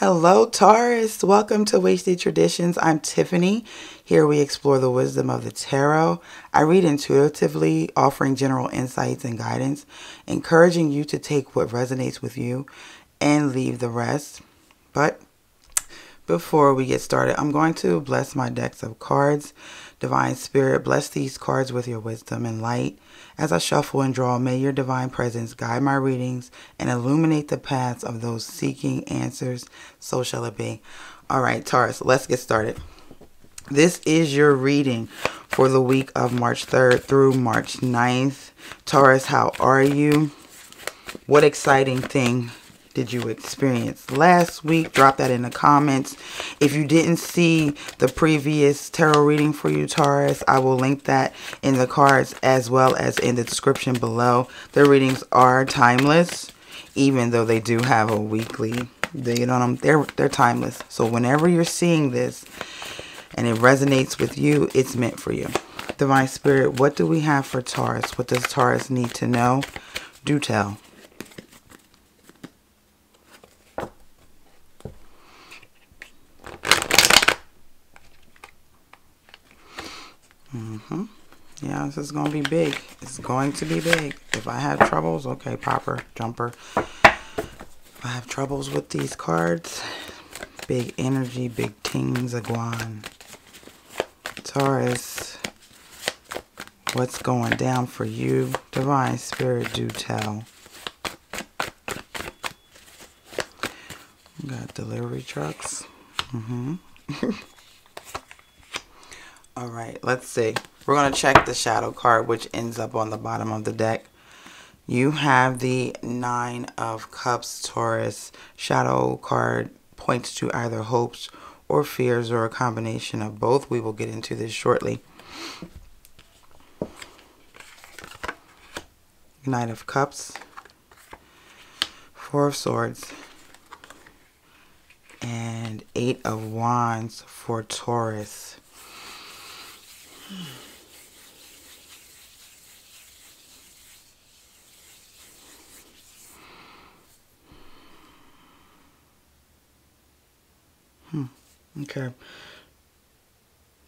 Hello, Taurus. Welcome to Waisted Traditions. I'm Tiffany. Here we explore the wisdom of the tarot. I read intuitively, offering general insights and guidance, encouraging you to take what resonates with you and leave the rest. But before we get started, I'm going to bless my decks of cards. Divine Spirit, bless these cards with your wisdom and light. As I shuffle and draw, may your divine presence guide my readings and illuminate the paths of those seeking answers. So shall it be. All right, Taurus, let's get started. This is your reading for the week of March 3rd through March 9th. Taurus, how are you? What exciting thing did you experience last week? Drop that in the comments. If you didn't see the previous tarot reading for you, Taurus, I will link that in the cards as well as in the description below. The readings are timeless, even though they do have a weekly. You know, they're they're timeless. So whenever you're seeing this and it resonates with you, it's meant for you. Divine Spirit, what do we have for Taurus? What does Taurus need to know? Do tell. Mm-hmm. Yeah, this is going to be big. It's going to be big. If I have troubles, okay, popper, jumper. If I have troubles with these cards, big energy, big tings, iguan. Taurus, what's going down for you? Divine Spirit, do tell. got delivery trucks. Mm-hmm. All right, let's see. We're going to check the shadow card, which ends up on the bottom of the deck. You have the Nine of Cups, Taurus. Shadow card points to either hopes or fears or a combination of both. We will get into this shortly. Knight of Cups. Four of Swords. And Eight of Wands for Taurus. Hmm. Okay.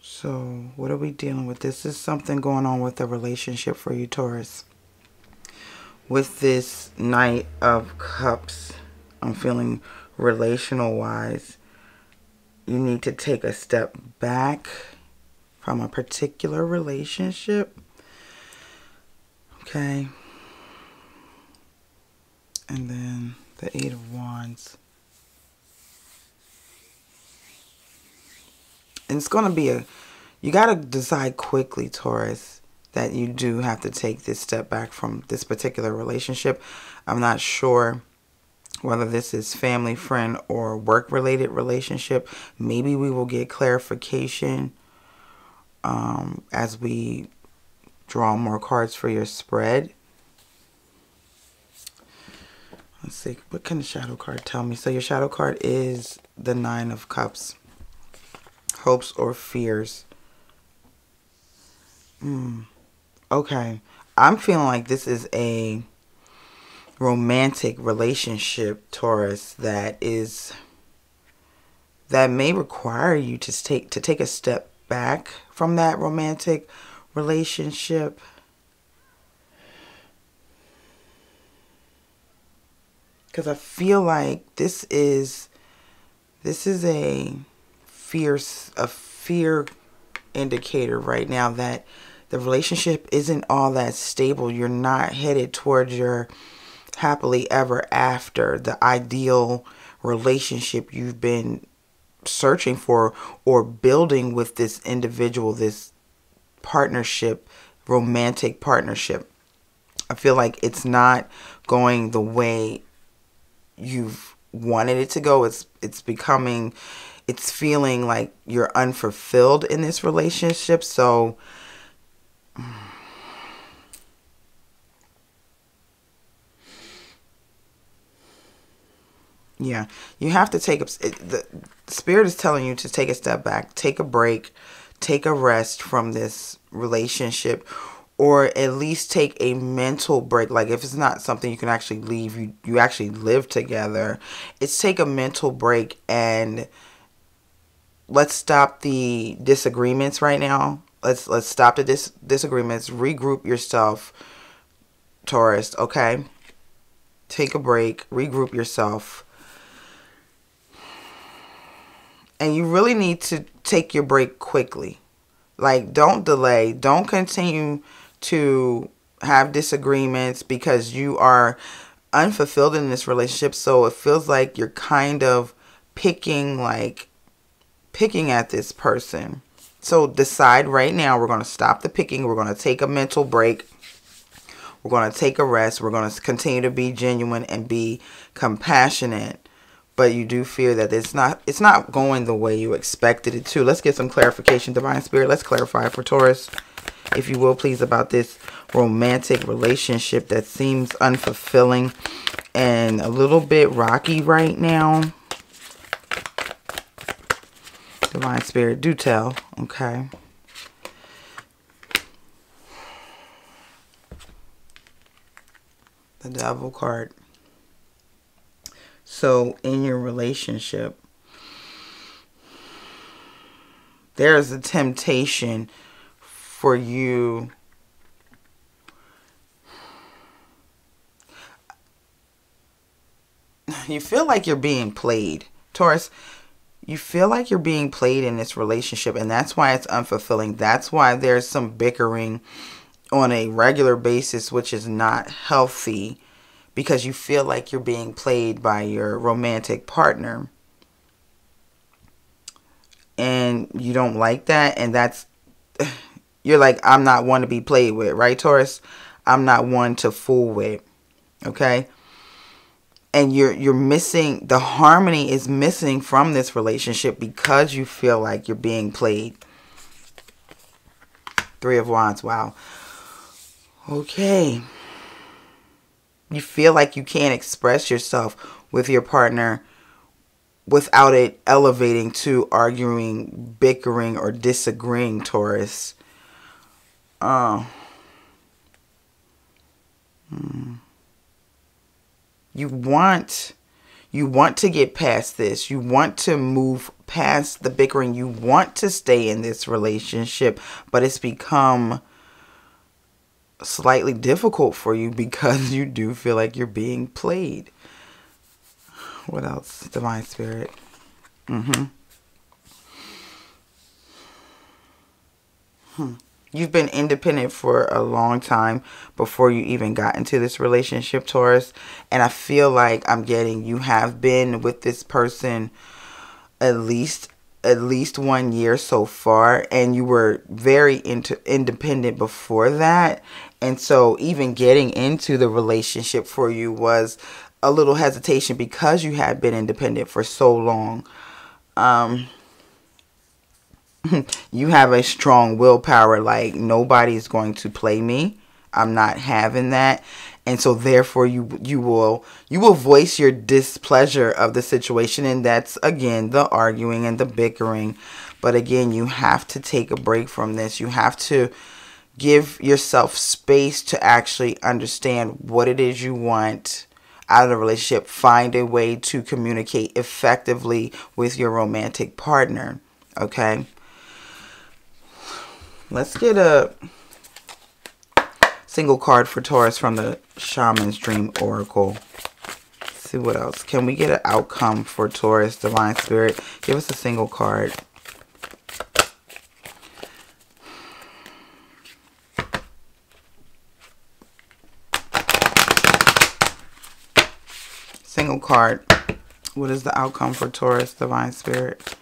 So, what are we dealing with? This is something going on with the relationship for you, Taurus. With this Knight of Cups, I'm feeling relational wise, you need to take a step back from a particular relationship. Okay. And then the Eight of Wands. And it's going to be a, you got to decide quickly, Taurus, that you do have to take this step back from this particular relationship. I'm not sure whether this is family, friend, or work related relationship. Maybe we will get clarification um, as we draw more cards for your spread. Let's see, what can the shadow card tell me? So your shadow card is the Nine of Cups. Hopes or fears. Hmm. Okay. I'm feeling like this is a romantic relationship, Taurus, that is that may require you to take to take a step back from that romantic relationship. Cuz I feel like this is this is a fierce a fear indicator right now that the relationship isn't all that stable. You're not headed towards your happily ever after, the ideal relationship you've been searching for or building with this individual, this partnership, romantic partnership. I feel like it's not going the way you've wanted it to go. It's it's becoming it's feeling like you're unfulfilled in this relationship. So Yeah, you have to take a, the spirit is telling you to take a step back, take a break, take a rest from this relationship, or at least take a mental break like if it's not something you can actually leave you you actually live together it's take a mental break and let's stop the disagreements right now. Let's let's stop the dis- disagreements. Regroup yourself taurus okay? Take a break. Regroup yourself. And you really need to take your break quickly. Like don't delay. Don't continue to have disagreements because you are unfulfilled in this relationship. So it feels like you're kind of picking, like, picking at this person. So decide right now, we're going to stop the picking. We're going to take a mental break. We're going to take a rest. We're going to continue to be genuine and be compassionate. But you do fear that it's not it's not going the way you expected it to. Let's get some clarification, Divine Spirit. Let's clarify for Taurus if you will, please, about this romantic relationship that seems unfulfilling and a little bit rocky right now. Divine Spirit, do tell, okay? The Devil card. So, in your relationship, there's a temptation for you you feel like you're being played. Taurus, you feel like you're being played in this relationship, and that's why it's unfulfilling. That's why there's some bickering on a regular basis, which is not healthy because you feel like you're being played by your romantic partner. And you don't like that, and that's you're like, I'm not one to be played with, right, Taurus? I'm not one to fool with. Okay? And you're you're missing the harmony is missing from this relationship because you feel like you're being played. Three of Wands, wow. Okay. You feel like you can't express yourself with your partner without it elevating to arguing, bickering, or disagreeing, Taurus. Uh, hmm. You want you want to get past this. You want to move past the bickering. You want to stay in this relationship, but it's become slightly difficult for you because you do feel like you're being played. What else? Divine Spirit. Mm-hmm. Hmm. You've been independent for a long time before you even got into this relationship, Taurus. And I feel like I'm getting you have been with this person at least at least one year so far and you were very into independent before that and so even getting into the relationship for you was a little hesitation because you had been independent for so long um you have a strong willpower like nobody's going to play me. I'm not having that. And so therefore you you will you will voice your displeasure of the situation. And that's again the arguing and the bickering. But again you have to take a break from this. You have to give yourself space to actually understand what it is you want out of the relationship. Find a way to communicate effectively with your romantic partner okay Let's get a single card for Taurus from the Shaman's Dream Oracle. Let's see what else. Can we get an outcome for Taurus, Divine Spirit? Give us a single card. Single card. What is the outcome for Taurus, Divine Spirit?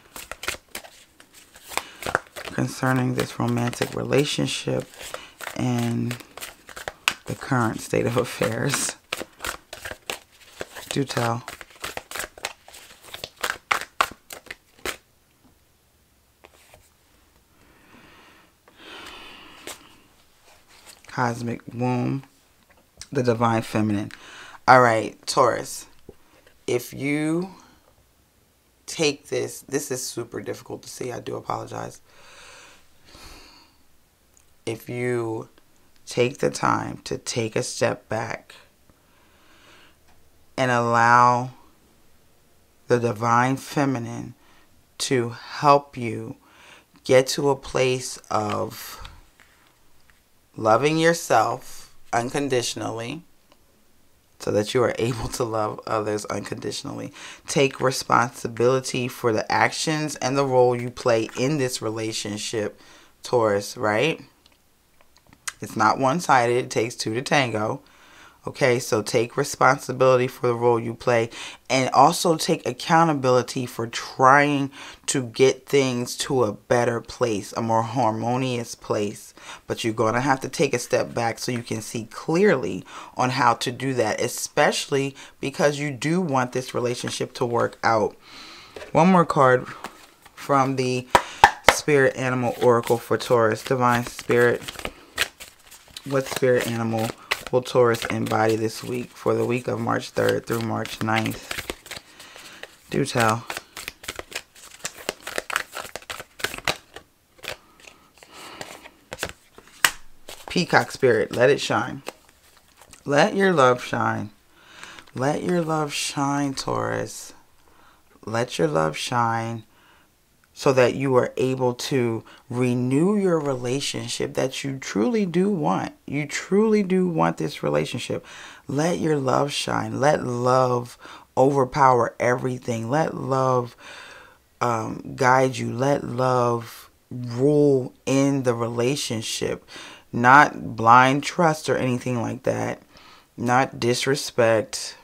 Concerning this romantic relationship and the current state of affairs. Do tell. Cosmic womb, the divine feminine. All right, Taurus. If you take this, this is super difficult to see. I do apologize if you take the time to take a step back and allow the divine feminine to help you get to a place of loving yourself unconditionally so that you are able to love others unconditionally. Take responsibility for the actions and the role you play in this relationship, Taurus, right? It's not one sided, it takes two to tango. Okay, so take responsibility for the role you play and also take accountability for trying to get things to a better place, a more harmonious place. But you're going to have to take a step back so you can see clearly on how to do that, especially because you do want this relationship to work out. One more card from the Spirit Animal Oracle for Taurus, Divine Spirit. What spirit animal? will Taurus embody this week for the week of March 3rd through March 9th? Do tell. Peacock spirit, let it shine. Let your love shine. Let your love shine, Taurus. Let your love shine so that you are able to renew your relationship that you truly do want. You truly do want this relationship. Let your love shine. Let love overpower everything. Let love um, guide you. Let love rule in the relationship. Not blind trust or anything like that. Not disrespect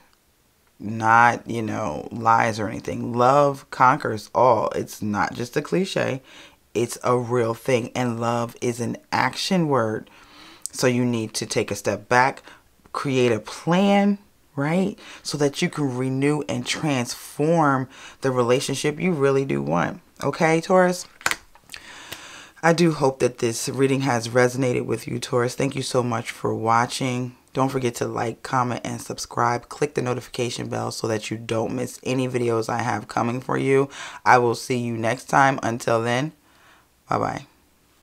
not, you know, lies or anything. Love conquers all. It's not just a cliche, it's a real thing. And love is an action word. So you need to take a step back, create a plan, right? So that you can renew and transform the relationship you really do want. Okay, Taurus? I do hope that this reading has resonated with you, Taurus. Thank you so much for watching. Don't forget to like, comment, and subscribe. Click the notification bell so that you don't miss any videos I have coming for you. I will see you next time. Until then, bye-bye.